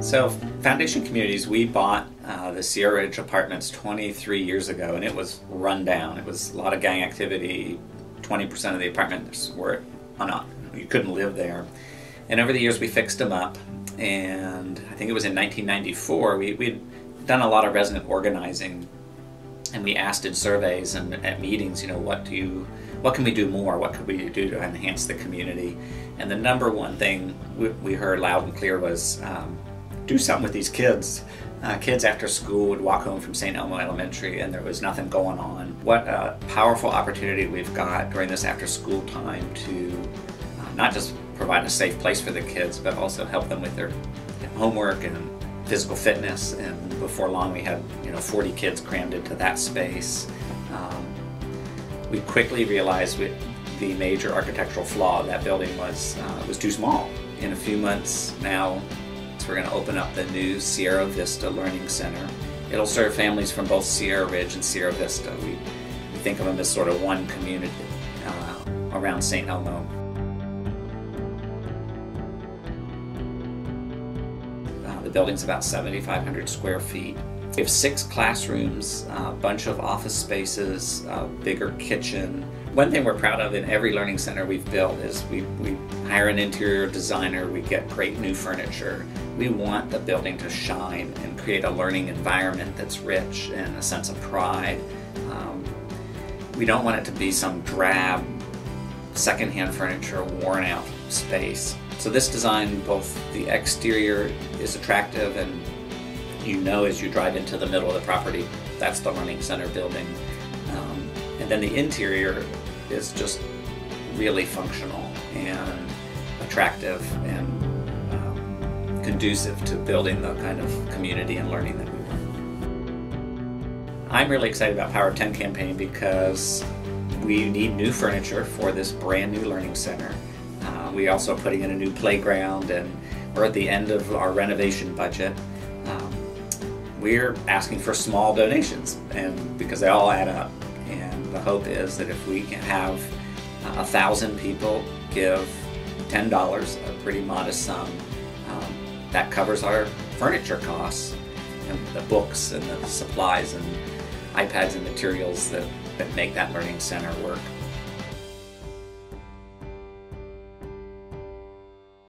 So, Foundation Communities, we bought uh, the Sierra Ridge Apartments 23 years ago, and it was run down. It was a lot of gang activity. 20% of the apartments were on you couldn't live there. And over the years, we fixed them up. And I think it was in 1994, we, we'd done a lot of resident organizing, and we asked in surveys and at meetings, you know, what do you what can we do more? What could we do to enhance the community? And the number one thing we, we heard loud and clear was um, do something with these kids. Uh, kids after school would walk home from St. Elmo Elementary and there was nothing going on. What a powerful opportunity we've got during this after school time to uh, not just provide a safe place for the kids, but also help them with their homework and physical fitness. And before long, we had you know 40 kids crammed into that space. Um, we quickly realized we, the major architectural flaw of that building was uh, was too small. In a few months now, we're going to open up the new Sierra Vista Learning Center. It'll serve families from both Sierra Ridge and Sierra Vista. We, we think of them as sort of one community uh, around St. Elmo. Uh, the building's about 7,500 square feet. We have six classrooms, a bunch of office spaces, a bigger kitchen, one thing we're proud of in every learning center we've built is we, we hire an interior designer, we get great new furniture. We want the building to shine and create a learning environment that's rich and a sense of pride. Um, we don't want it to be some drab, secondhand furniture, worn out space. So this design, both the exterior is attractive and you know as you drive into the middle of the property, that's the learning center building. Um, and then the interior is just really functional and attractive and um, conducive to building the kind of community and learning that we want. I'm really excited about Power 10 campaign because we need new furniture for this brand new learning center. Uh, we also are putting in a new playground and we're at the end of our renovation budget. Um, we're asking for small donations and because they all add up And the hope is that if we can have a thousand people give ten dollars, a pretty modest sum, um, that covers our furniture costs and the books and the supplies and iPads and materials that, that make that learning center work.